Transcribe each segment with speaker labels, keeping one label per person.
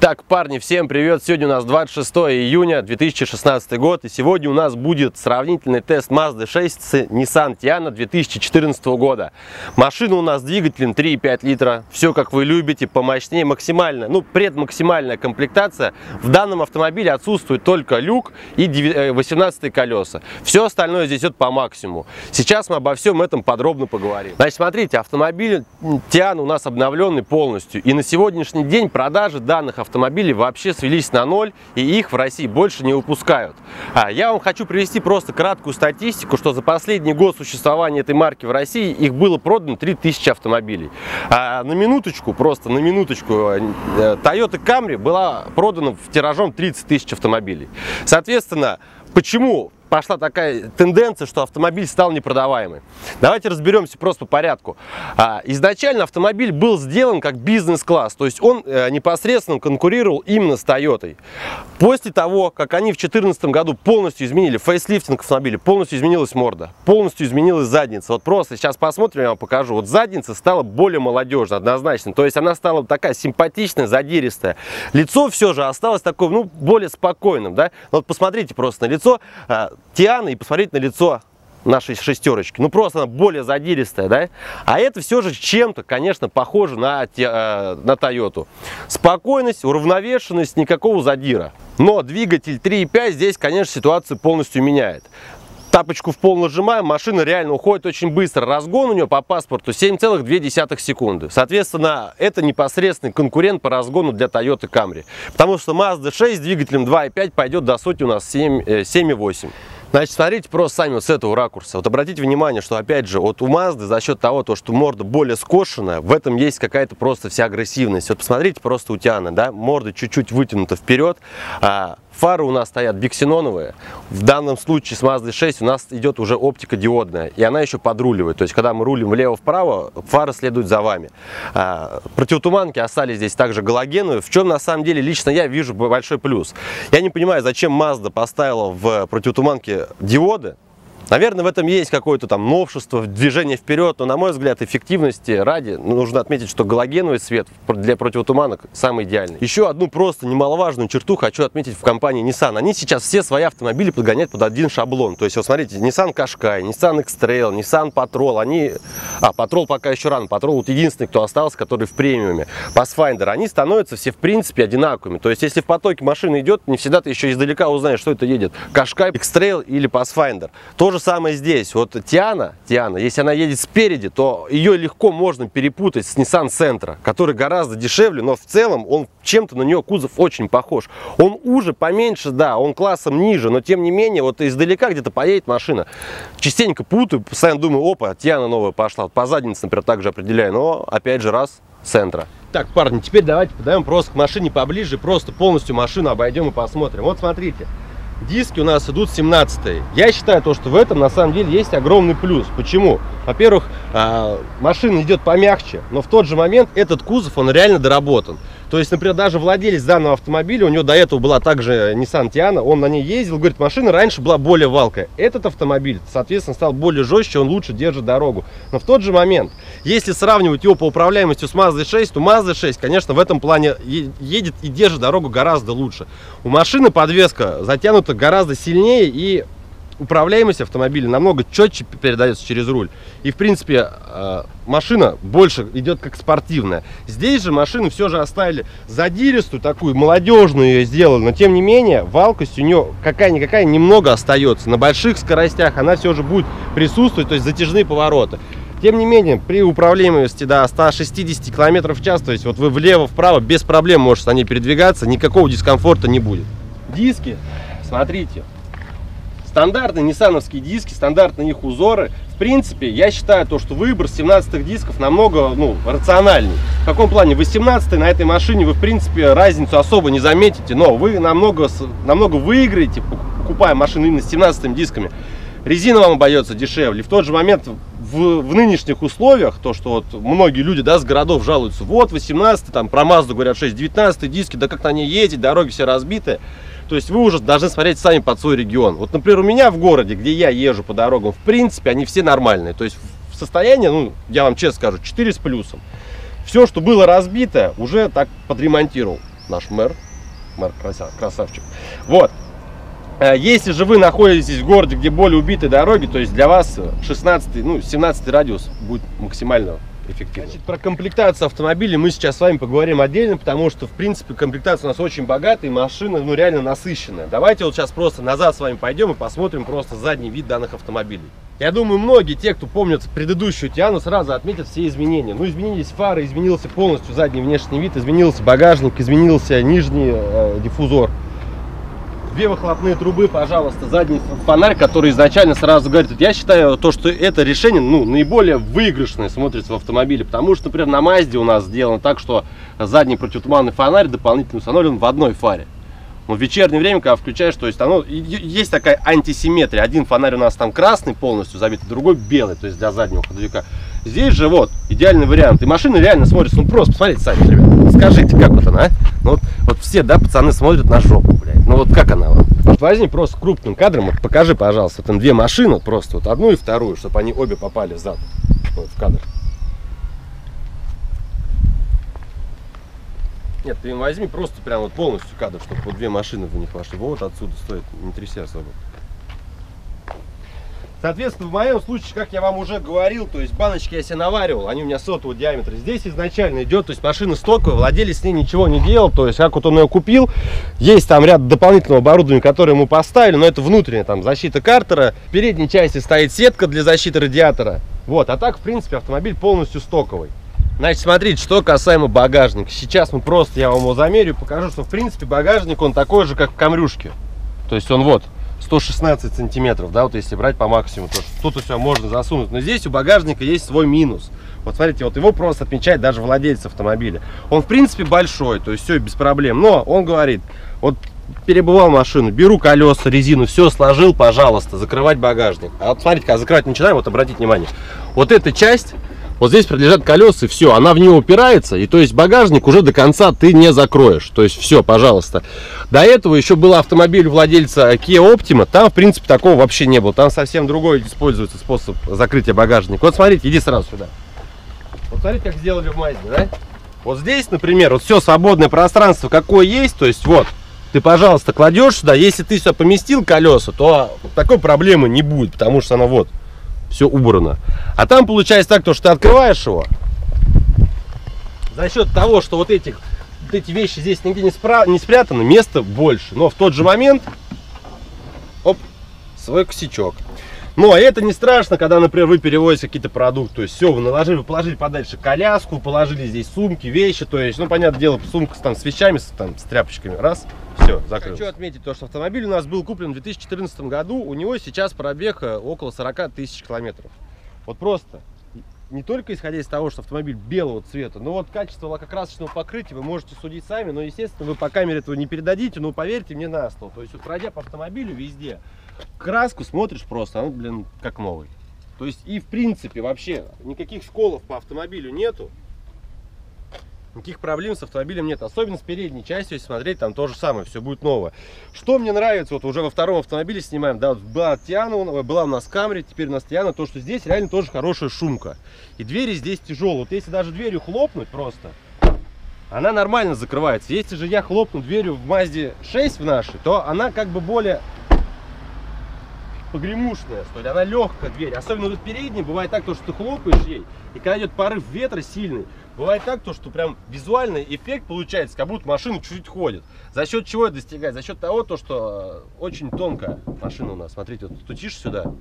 Speaker 1: Так, парни, всем привет! Сегодня у нас 26 июня 2016 год, и сегодня у нас будет сравнительный тест Mazda 6 с Nissan Tiana 2014 года. Машина у нас двигателем 3,5 литра, все как вы любите, помощнее, максимально, ну, предмаксимальная комплектация. В данном автомобиле отсутствует только люк и 18 э, колеса. Все остальное здесь идет по максимуму. Сейчас мы обо всем этом подробно поговорим. Значит, смотрите, автомобиль Tiana у нас обновленный полностью, и на сегодняшний день продажи данных автомобилей автомобилей вообще свелись на ноль, и их в России больше не выпускают. А я вам хочу привести просто краткую статистику, что за последний год существования этой марки в России их было продано 3000 автомобилей. А на минуточку, просто на минуточку, э, Toyota Camry была продана в тиражом 30 тысяч автомобилей. Соответственно, почему пошла такая тенденция, что автомобиль стал непродаваемый. Давайте разберемся просто по порядку. А, изначально автомобиль был сделан как бизнес-класс, то есть он э, непосредственно конкурировал именно с Toyota. После того, как они в 2014 году полностью изменили фейслифтинг автомобиля, полностью изменилась морда, полностью изменилась задница. Вот просто сейчас посмотрим, я вам покажу. Вот задница стала более молодежной, однозначно. То есть она стала такая симпатичная, задиристая. Лицо все же осталось такое, ну, более спокойным, да. Вот посмотрите просто на лицо. Тианы и посмотреть на лицо нашей шестерочки. Ну, просто она более задиристая, да? А это все же чем-то, конечно, похоже на, э, на Toyota. Спокойность, уравновешенность, никакого задира. Но двигатель 3.5 здесь, конечно, ситуацию полностью меняет. Тапочку в пол нажимаем, машина реально уходит очень быстро. Разгон у нее по паспорту 7,2 секунды. Соответственно, это непосредственный конкурент по разгону для Toyota Camry. Потому что Mazda 6 с двигателем 2.5 пойдет до сотни у нас 7,8. Значит, смотрите просто сами вот с этого ракурса. Вот обратите внимание, что опять же, вот у Mazda за счет того, то, что морда более скошенная, в этом есть какая-то просто вся агрессивность. Вот посмотрите просто у Тиана, да, морда чуть-чуть вытянута вперед, а Фары у нас стоят биксеноновые. В данном случае с Mazda 6 у нас идет уже оптика диодная, и она еще подруливает. То есть, когда мы рулим влево-вправо, фары следуют за вами. А, противотуманки остались здесь также галогеновые, в чем на самом деле лично я вижу большой плюс. Я не понимаю, зачем Mazda поставила в противотуманке диоды, Наверное, в этом есть какое-то там новшество, движение вперед, но, на мой взгляд, эффективности ради нужно отметить, что галогеновый свет для противотуманок самый идеальный. Еще одну просто немаловажную черту хочу отметить в компании Nissan. Они сейчас все свои автомобили подгоняют под один шаблон. То есть, вот смотрите, Nissan Qashqai, Nissan X-Trail, Nissan Patrol, они... А, Patrol пока еще рано. Patrol вот единственный, кто остался, который в премиуме. Pathfinder, они становятся все, в принципе, одинаковыми. То есть, если в потоке машина идет, не всегда ты еще издалека узнаешь, что это едет. Qashqai, X-Trail или Pathfinder. Тоже самое здесь. Вот Тиана, Тиана, если она едет спереди, то ее легко можно перепутать с Nissan Sentra, который гораздо дешевле, но в целом он чем-то на нее кузов очень похож. Он уже, поменьше, да, он классом ниже, но тем не менее, вот издалека где-то поедет машина. Частенько путаю, постоянно думаю, опа, Тиана новая пошла. По заднице, например, также определяю, но опять же раз, Сентра. Так, парни, теперь давайте подаем просто к машине поближе, просто полностью машину обойдем и посмотрим. Вот смотрите, диски у нас идут 17 -е. Я считаю то, что в этом на самом деле есть огромный плюс. Почему? Во-первых, а, машина идет помягче, но в тот же момент этот кузов, он реально доработан. То есть, например, даже владелец данного автомобиля, у него до этого была также Nissan Tiana, он на ней ездил, говорит, машина раньше была более валкая. Этот автомобиль, соответственно, стал более жестче, он лучше держит дорогу. Но в тот же момент, если сравнивать его по управляемости с Mazda 6, то Mazda 6, конечно, в этом плане едет и держит дорогу гораздо лучше. У машины подвеска затянута гораздо сильнее и управляемость автомобиля намного четче передается через руль. И, в принципе, э, машина больше идет как спортивная. Здесь же машину все же оставили задиристую, такую молодежную ее сделали. Но, тем не менее, валкость у нее какая-никакая немного остается. На больших скоростях она все же будет присутствовать, то есть затяжные повороты. Тем не менее, при управляемости до 160 км в час, то есть вот вы влево-вправо без проблем можете на ней передвигаться, никакого дискомфорта не будет. Диски, смотрите, Стандартные ниссановские диски, стандартные их узоры. В принципе, я считаю то, что выбор 17 дисков намного ну, рациональней. В каком плане? 18 на этой машине вы, в принципе, разницу особо не заметите, но вы намного, намного выиграете, покупая машину именно с 17 дисками. Резина вам обойдется дешевле. В тот же момент в, в нынешних условиях, то, что вот многие люди да, с городов жалуются, вот 18 там про Mazda говорят 6, 19 диски, да как на ней ездить, дороги все разбитые. То есть вы уже должны смотреть сами под свой регион. Вот, например, у меня в городе, где я езжу по дорогам, в принципе, они все нормальные. То есть в состоянии, ну, я вам честно скажу, 4 с плюсом. Все, что было разбито, уже так подремонтировал. наш мэр. Мэр красавчик. Вот. Э, если же вы находитесь в городе, где более убитые дороги, то есть для вас 16, ну, 17 радиус будет максимально эффективно. Значит, про комплектацию автомобиля мы сейчас с вами поговорим отдельно, потому что, в принципе, комплектация у нас очень богатая, и машина, ну, реально насыщенная. Давайте вот сейчас просто назад с вами пойдем и посмотрим просто задний вид данных автомобилей. Я думаю, многие, те, кто помнят предыдущую Тиану, сразу отметят все изменения. Ну, изменились фары, изменился полностью задний внешний вид, изменился багажник, изменился нижний э, диффузор две выхлопные трубы, пожалуйста, задний фонарь, который изначально сразу говорит, я считаю то, что это решение, ну, наиболее выигрышное смотрится в автомобиле, потому что, например, на Мазде у нас сделано так, что задний противотуманный фонарь дополнительно установлен в одной фаре. Но в вечернее время, когда включаешь, то есть оно, есть такая антисимметрия. Один фонарь у нас там красный полностью забит, другой белый, то есть для заднего ходовика. Здесь же вот идеальный вариант. И машина реально смотрится, ну просто посмотрите сами, ребят. Скажите, как вот она, а? Ну вот, вот все, да, пацаны смотрят на жопу. Ну вот как она вам? Вот возьми просто крупным кадром, вот покажи, пожалуйста, там две машины, просто вот одну и вторую, чтобы они обе попали в зад, вот в кадр. Нет, ты возьми просто прям вот полностью кадр, чтобы вот две машины в них вошли. Вот отсюда стоит, не тряся особо. Соответственно, в моем случае, как я вам уже говорил, то есть баночки я себе наваривал, они у меня сотого диаметра. Здесь изначально идет, то есть машина стоковая, владелец с ней ничего не делал, то есть как вот он ее купил, есть там ряд дополнительного оборудования, которое ему поставили, но это внутренняя там защита картера, в передней части стоит сетка для защиты радиатора, вот, а так, в принципе, автомобиль полностью стоковый. Значит, смотрите, что касаемо багажника. Сейчас мы просто, я вам его замерю, покажу, что, в принципе, багажник, он такой же, как в камрюшке. То есть он вот, 116 сантиметров, да, вот если брать по максимуму, то тут все можно засунуть. Но здесь у багажника есть свой минус. Вот смотрите, вот его просто отмечает даже владелец автомобиля. Он, в принципе, большой, то есть все без проблем. Но он говорит, вот перебывал машину, беру колеса, резину, все сложил, пожалуйста, закрывать багажник. А вот смотрите, когда закрывать начинаем, вот обратите внимание, вот эта часть вот здесь прилежат колеса, и все, она в него упирается, и то есть багажник уже до конца ты не закроешь. То есть все, пожалуйста. До этого еще был автомобиль владельца Kia Optima, там в принципе такого вообще не было. Там совсем другой используется способ закрытия багажника. Вот смотрите, иди сразу сюда. Вот смотрите, как сделали в Мазде, да? Вот здесь, например, вот все свободное пространство, какое есть, то есть вот, ты, пожалуйста, кладешь сюда, если ты сюда поместил колеса, то такой проблемы не будет, потому что оно вот, все убрано. А там получается так, то, что ты открываешь его, за счет того, что вот, этих, вот эти вещи здесь нигде не, спра не спрятаны, места больше. Но в тот же момент, оп, свой косячок. Ну, а это не страшно, когда, например, вы перевозите какие-то продукты. То есть все, вы наложили, положили подальше коляску, положили здесь сумки, вещи. То есть, ну, понятное дело, сумка там с вещами, с, там, с тряпочками. Раз, все, закрыл. Хочу отметить то, что автомобиль у нас был куплен в 2014 году. У него сейчас пробег э, около 40 тысяч километров. Вот просто не только исходя из того, что автомобиль белого цвета, но вот качество лакокрасочного покрытия вы можете судить сами, но, естественно, вы по камере этого не передадите, но поверьте мне на слово. То есть, вот пройдя по автомобилю везде, краску смотришь просто, он, блин, как новый. То есть, и в принципе, вообще, никаких сколов по автомобилю нету. Никаких проблем с автомобилем нет. Особенно с передней частью, если смотреть, там то же самое, все будет новое. Что мне нравится, вот уже во втором автомобиле снимаем, да, вот была Тиана, была у нас Камри, теперь у нас Тиана, то, что здесь реально тоже хорошая шумка. И двери здесь тяжелые. Вот если даже дверью хлопнуть просто, она нормально закрывается. Если же я хлопну дверью в Мазде 6 в нашей, то она как бы более погремушная, что ли, она легкая дверь. Особенно вот передняя, бывает так, то, что ты хлопаешь ей, и когда идет порыв ветра сильный, бывает так, то, что прям визуальный эффект получается, как будто машина чуть-чуть ходит. За счет чего это достигать? За счет того, то, что э, очень тонкая машина у нас. Смотрите, вот стучишь сюда,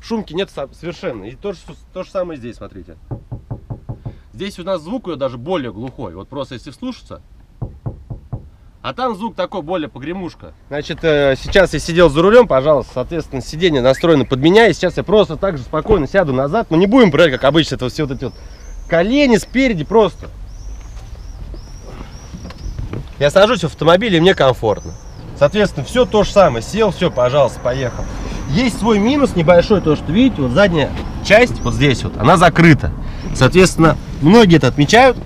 Speaker 1: шумки нет совершенно. И то же, то же самое здесь, смотрите. Здесь у нас звук ее даже более глухой. Вот просто если вслушаться, а там звук такой более погремушка. Значит, э, сейчас я сидел за рулем, пожалуйста, соответственно, сиденье настроено под меня. И сейчас я просто так же спокойно сяду назад. Но не будем брать, как обычно, это все вот эти вот колени спереди просто. Я сажусь в автомобиль, и мне комфортно. Соответственно, все то же самое. Сел, все, пожалуйста, поехал. Есть свой минус небольшой, то что, видите, вот задняя часть, вот здесь вот, она закрыта. Соответственно, многие это отмечают,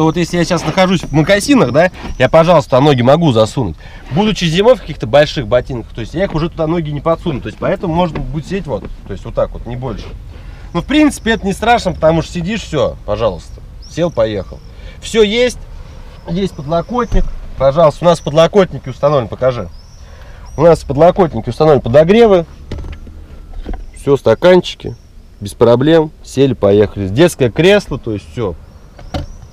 Speaker 1: что вот если я сейчас нахожусь в макасинах, да, я, пожалуйста, ноги могу засунуть. Будучи зимой в каких-то больших ботинках, то есть я их уже туда ноги не подсуну. То есть поэтому можно будет сидеть вот, то есть вот так вот, не больше. Но в принципе это не страшно, потому что сидишь, все, пожалуйста, сел, поехал. Все есть. Есть подлокотник. Пожалуйста, у нас подлокотники установлены, покажи. У нас подлокотники установлены подогревы. Все, стаканчики. Без проблем. Сели, поехали. Детское кресло, то есть все.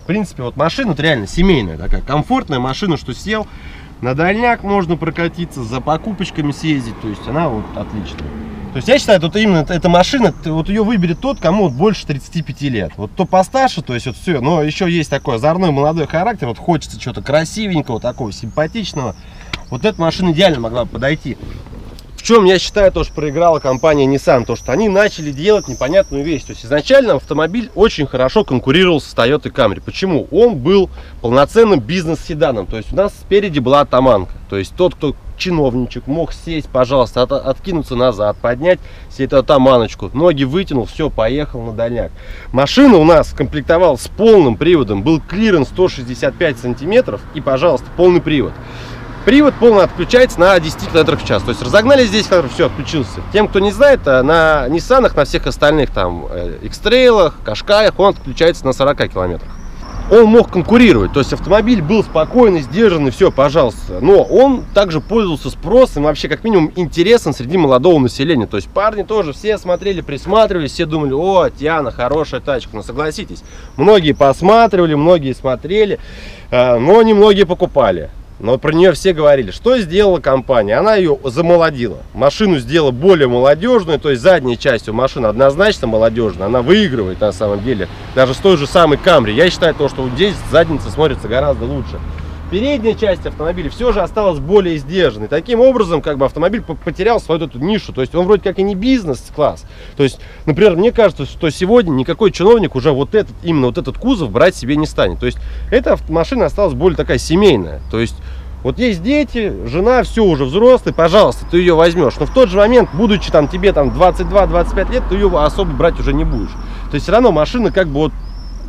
Speaker 1: Принципе, вот машина вот реально семейная такая. Комфортная машина, что сел. На дальняк можно прокатиться, за покупочками съездить. То есть она вот отличная. То есть я считаю, вот именно эта машина, вот ее выберет тот, кому вот больше 35 лет. Вот то постарше, то есть вот все, но еще есть такой озорной молодой характер, вот хочется чего-то красивенького, такого симпатичного. Вот эта машина идеально могла бы подойти. Чем я считаю, тоже проиграла компания Nissan, то что они начали делать непонятную вещь. То есть изначально автомобиль очень хорошо конкурировал с Toyota Camry. Почему? Он был полноценным бизнес-седаном. То есть у нас спереди была оттоманка. То есть тот, кто чиновничек мог сесть, пожалуйста, от, откинуться назад, поднять себе эту оттоманочку, ноги вытянул, все, поехал на дальняк. Машина у нас комплектовалась с полным приводом, был клиренс 165 сантиметров и, пожалуйста, полный привод. Привод полно отключается на 10 км в час. То есть разогнали здесь, все, отключился. Тем, кто не знает, э, на Ниссанах, на всех остальных там X-трейлах, э, Кашкаях, он отключается на 40 километрах он мог конкурировать. То есть автомобиль был спокойный, сдержанный, все, пожалуйста. Но он также пользовался спросом, вообще как минимум интересом среди молодого населения. То есть парни тоже все смотрели, присматривались, все думали, о, Тиана, хорошая тачка. Но согласитесь, многие посматривали, многие смотрели, э, но не многие покупали. Но про нее все говорили. Что сделала компания? Она ее замолодила. Машину сделала более молодежную, то есть задняя часть у машины однозначно молодежная. Она выигрывает на самом деле. Даже с той же самой Камри. Я считаю, то, что здесь задница смотрится гораздо лучше. Передняя часть автомобиля все же осталась более сдержанной. Таким образом, как бы автомобиль потерял свою эту нишу. То есть он вроде как и не бизнес-класс. То есть, например, мне кажется, что сегодня никакой чиновник уже вот этот, именно вот этот кузов брать себе не станет. То есть эта машина осталась более такая семейная. То есть вот есть дети, жена, все уже взрослый, пожалуйста, ты ее возьмешь. Но в тот же момент, будучи там тебе там 22-25 лет, ты ее особо брать уже не будешь. То есть все равно машина как бы вот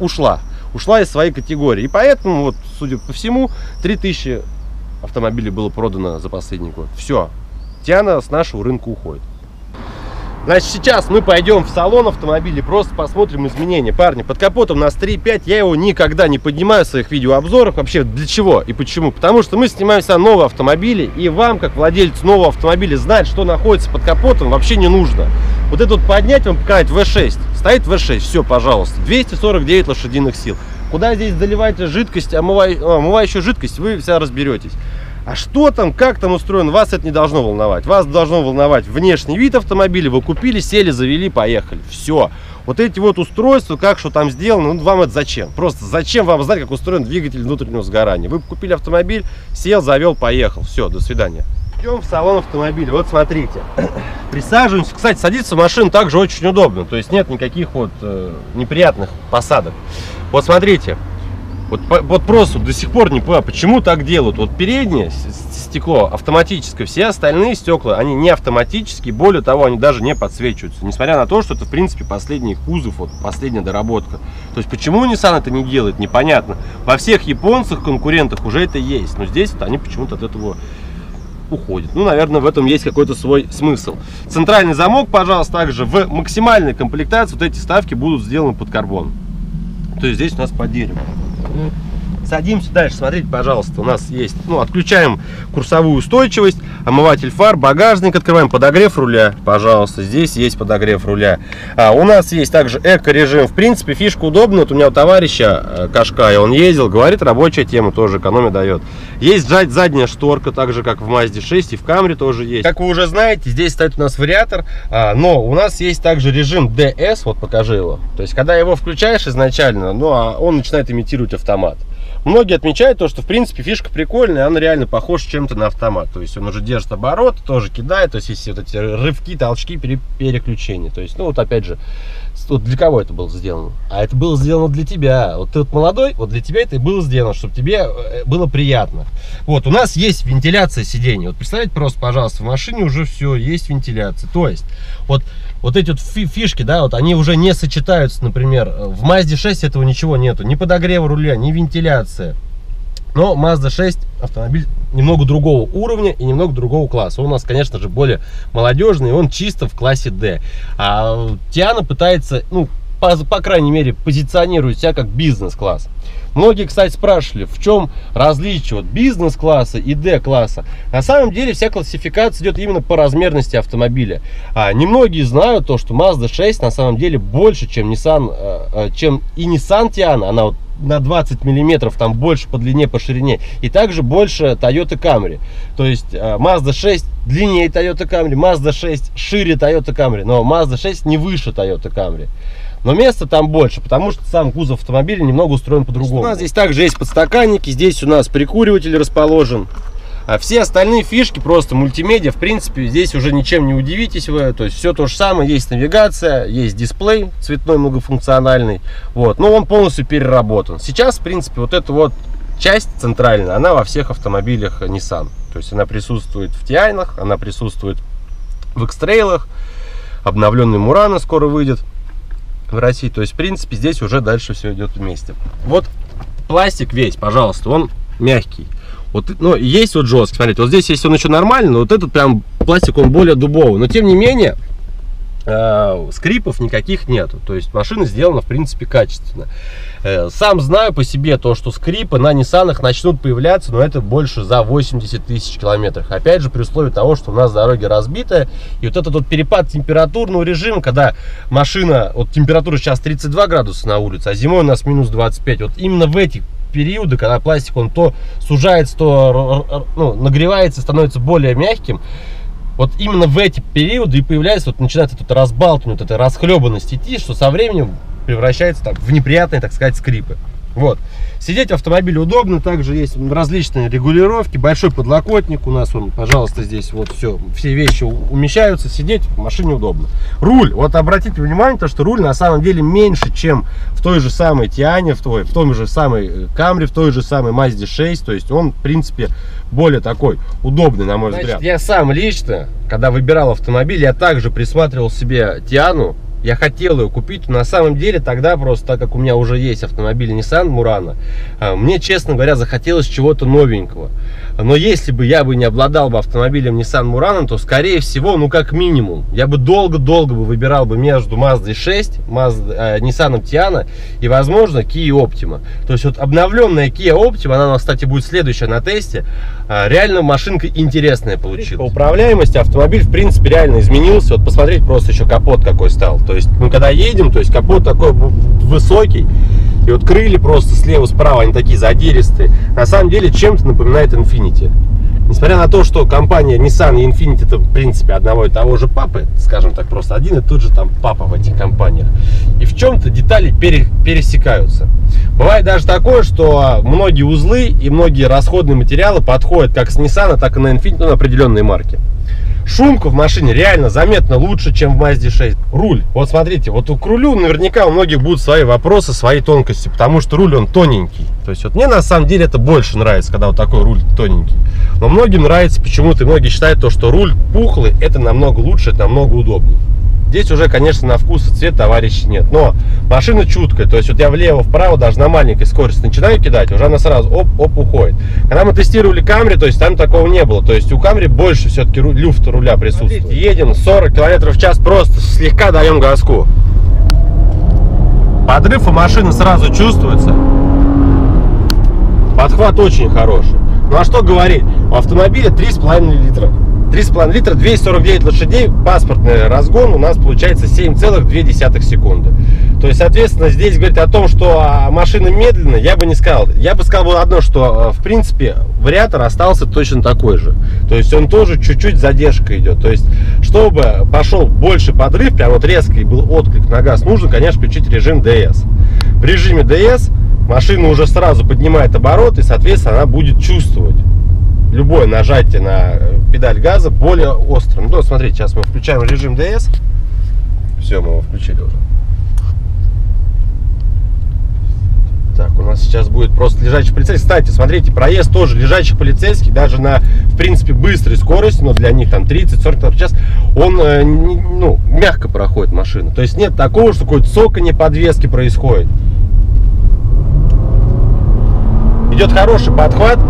Speaker 1: ушла ушла из своей категории. И поэтому, вот, судя по всему, 3000 автомобилей было продано за последний год. Все, Тиана с нашего рынка уходит. Значит, сейчас мы пойдем в салон автомобиля, просто посмотрим изменения. Парни, под капотом у нас 3.5, я его никогда не поднимаю в своих видеообзорах. Вообще, для чего и почему? Потому что мы снимаем себя новые автомобили, и вам, как владельцу нового автомобиля, знать, что находится под капотом, вообще не нужно. Вот это вот поднять вам показать V6. Стоит V6, все, пожалуйста. 249 лошадиных сил. Куда здесь заливать жидкость, омывай, омывающую жидкость, вы вся разберетесь. А что там, как там устроено, вас это не должно волновать. Вас должно волновать внешний вид автомобиля. Вы купили, сели, завели, поехали. Все. Вот эти вот устройства, как что там сделано, ну вам это зачем? Просто зачем вам знать, как устроен двигатель внутреннего сгорания? Вы купили автомобиль, сел, завел, поехал. Все, до свидания. Идем в салон автомобиля. Вот смотрите. Присаживаемся. Кстати, садиться в машину также очень удобно. То есть нет никаких вот э, неприятных посадок. Вот смотрите. Вот, вот просто до сих пор не понимаю, почему так делают. Вот переднее стекло автоматическое, все остальные стекла, они не автоматические, более того, они даже не подсвечиваются. Несмотря на то, что это, в принципе, последний кузов, вот последняя доработка. То есть, почему Nissan это не делает, непонятно. Во всех японцах, конкурентах уже это есть, но здесь вот они почему-то от этого уходят. Ну, наверное, в этом есть какой-то свой смысл. Центральный замок, пожалуйста, также в максимальной комплектации вот эти ставки будут сделаны под карбон. То есть здесь у нас по дереву. Садимся дальше, смотрите, пожалуйста, у нас есть, ну, отключаем курсовую устойчивость, омыватель фар, багажник открываем, подогрев руля, пожалуйста, здесь есть подогрев руля. А, у нас есть также эко-режим, в принципе, фишка удобная, вот у меня у товарища э, Кашкая, он ездил, говорит, рабочая тема тоже, экономия дает. Есть задняя шторка, так же, как в Mazda 6 и в Camry тоже есть. Как вы уже знаете, здесь стоит у нас вариатор, а, но у нас есть также режим DS, вот покажи его. То есть, когда его включаешь изначально, ну, а он начинает имитировать автомат. Многие отмечают то, что в принципе фишка прикольная, она реально похожа чем-то на автомат. То есть он уже держит оборот, тоже кидает, то есть есть вот эти рывки, толчки, переключения. То есть, ну вот опять же, вот для кого это было сделано? А это было сделано для тебя. Вот ты вот молодой, вот для тебя это и было сделано, чтобы тебе э, было приятно. Вот, у нас есть вентиляция сидений. Вот представьте просто, пожалуйста, в машине уже все, есть вентиляция. То есть, вот, вот эти вот фишки, да, вот они уже не сочетаются, например, в Mazda 6 этого ничего нету. Ни подогрева руля, ни вентиляция. Но Mazda 6 автомобиль немного другого уровня и немного другого класса. Он у нас, конечно же, более молодежный, он чисто в классе D. А Тиана пытается, ну, по, по крайней мере, позиционирует себя как бизнес-класс. Многие, кстати, спрашивали, в чем различие от бизнес-класса и D-класса. На самом деле вся классификация идет именно по размерности автомобиля. А немногие знают то, что Mazda 6 на самом деле больше, чем Nissan, э, чем и Nissan Tiana. Она вот на 20 миллиметров там больше по длине, по ширине. И также больше Toyota Camry. То есть э, Mazda 6 длиннее Toyota Camry, Mazda 6 шире Toyota Camry, но Mazda 6 не выше Toyota Camry. Но места там больше, потому что сам кузов автомобиля немного устроен по-другому. У нас здесь также есть подстаканники, здесь у нас прикуриватель расположен. А все остальные фишки, просто мультимедиа, в принципе, здесь уже ничем не удивитесь вы. То есть все то же самое, есть навигация, есть дисплей цветной многофункциональный. Вот, но он полностью переработан. Сейчас, в принципе, вот эта вот часть центральная, она во всех автомобилях Nissan. То есть она присутствует в Тиайнах, она присутствует в X-трейлах. Обновленный Мурана скоро выйдет в России. То есть, в принципе, здесь уже дальше все идет вместе. Вот пластик весь, пожалуйста, он мягкий. Вот, ну, есть вот жесткий, смотрите, вот здесь есть он еще нормальный, но вот этот прям пластик, он более дубовый. Но, тем не менее, э, скрипов никаких нету. То есть машина сделана, в принципе, качественно. Э, сам знаю по себе то, что скрипы на Nissan начнут появляться, но это больше за 80 тысяч километров. Опять же, при условии того, что у нас дороги разбитые. И вот этот вот перепад температурного режима, когда машина, вот температура сейчас 32 градуса на улице, а зимой у нас минус 25. Вот именно в этих периоды, когда пластик он то сужается, то ну, нагревается, становится более мягким. Вот именно в эти периоды и появляется, вот начинается тут разбалтывание, вот эта расхлебанность идти, что со временем превращается так, в неприятные, так сказать, скрипы. Вот. Сидеть в автомобиле удобно, также есть различные регулировки, большой подлокотник у нас, он, пожалуйста, здесь вот все, все вещи умещаются, сидеть в машине удобно. Руль, вот обратите внимание, то, что руль на самом деле меньше, чем в той же самой Тиане, в, той, в том же самой Камри, в той же самой Mazda 6, то есть он, в принципе, более такой удобный, на мой Значит, взгляд. Я сам лично, когда выбирал автомобиль, я также присматривал себе Тиану, я хотел ее купить, на самом деле тогда просто, так как у меня уже есть автомобиль Nissan Murano, а, мне, честно говоря, захотелось чего-то новенького. Но если бы я бы не обладал бы автомобилем Nissan Murano, то, скорее всего, ну, как минимум, я бы долго-долго бы выбирал бы между Mazda 6, Mazda, э, Nissan Tiana и, возможно, Kia Optima. То есть, вот обновленная Kia Optima, она, кстати, будет следующая на тесте, э, реально машинка интересная получилась. По управляемости автомобиль, в принципе, реально изменился. Вот посмотреть просто еще капот какой стал. То есть, мы когда едем, то есть капот такой высокий, и вот крылья просто слева-справа, они такие задиристые. На самом деле, чем-то напоминает Infiniti. Несмотря на то, что компания Nissan и Infiniti это, в принципе, одного и того же папы, скажем так, просто один и тот же там папа в этих компаниях. И в чем-то детали пере, пересекаются. Бывает даже такое, что многие узлы и многие расходные материалы подходят как с Nissan, так и на Infiniti, ну, на определенные марки. Шумка в машине реально заметно лучше, чем в Mazda 6. Руль. Вот смотрите, вот к рулю наверняка у многих будут свои вопросы, свои тонкости, потому что руль он тоненький. То есть вот мне на самом деле это больше нравится, когда вот такой руль тоненький. Но многим нравится почему-то, и многие считают то, что руль пухлый, это намного лучше, это намного удобнее. Здесь уже, конечно, на вкус и цвет товарищей нет. Но машина чуткая. То есть вот я влево-вправо даже на маленькой скорости начинаю кидать, уже она сразу оп-оп уходит. Когда мы тестировали Камри, то есть там такого не было. То есть у Камри больше все-таки люфт руля присутствует. Смотрите, едем 40 км в час, просто слегка даем газку. Подрыв у машины сразу чувствуется. Подхват очень хороший. Ну а что говорить, у автомобиля 3,5 литра. 3,5 литра, 249 лошадей, паспортный разгон у нас получается 7,2 секунды. То есть, соответственно, здесь говорить о том, что а, машина медленная, я бы не сказал. Я бы сказал одно, что, а, в принципе, вариатор остался точно такой же. То есть, он тоже чуть-чуть задержка идет. То есть, чтобы пошел больше подрыв, прям вот резкий был отклик на газ, нужно, конечно, включить режим DS. В режиме DS машина уже сразу поднимает обороты, и, соответственно, она будет чувствовать любое нажатие на э, педаль газа более острым. Ну, смотрите, сейчас мы включаем режим DS. Все, мы его включили уже. Так, у нас сейчас будет просто лежачий полицейский. Кстати, смотрите, проезд тоже лежачих полицейских, даже на, в принципе, быстрой скорости, но для них там 30-40 км в час, он, э, ну, мягко проходит машина. То есть нет такого, что какое-то цоканье подвески происходит. Идет хороший подхват,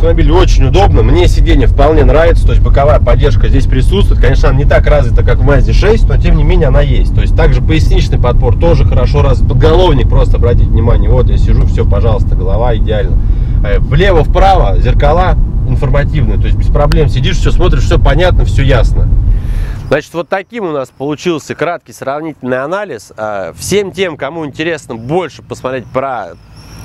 Speaker 1: автомобиле очень удобно. Мне сиденье вполне нравится. То есть боковая поддержка здесь присутствует. Конечно, она не так развита, как в Mazda 6, но тем не менее она есть. То есть также поясничный подпор тоже хорошо развит. Подголовник просто обратите внимание. Вот я сижу, все, пожалуйста, голова идеально. Э, влево-вправо зеркала информативные. То есть без проблем сидишь, все смотришь, все понятно, все ясно. Значит, вот таким у нас получился краткий сравнительный анализ. А, всем тем, кому интересно больше посмотреть про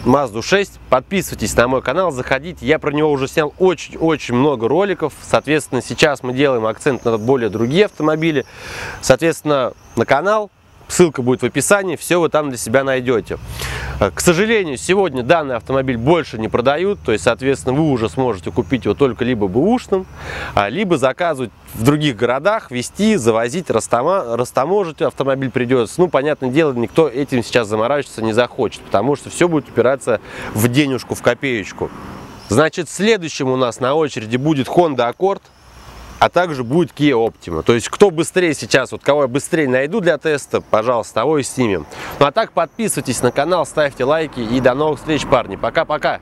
Speaker 1: Mazda 6, подписывайтесь на мой канал, заходите. Я про него уже снял очень-очень много роликов. Соответственно, сейчас мы делаем акцент на более другие автомобили. Соответственно, на канал Ссылка будет в описании, все вы там для себя найдете. Э, к сожалению, сегодня данный автомобиль больше не продают, то есть, соответственно, вы уже сможете купить его только либо бэушным, а, либо заказывать в других городах, везти, завозить, растама, растаможить автомобиль придется. Ну, понятное дело, никто этим сейчас заморачиваться не захочет, потому что все будет упираться в денежку, в копеечку. Значит, следующим у нас на очереди будет Honda Accord а также будет Kia Optima. То есть, кто быстрее сейчас, вот кого я быстрее найду для теста, пожалуйста, того и снимем. Ну а так, подписывайтесь на канал, ставьте лайки и до новых встреч, парни. Пока-пока!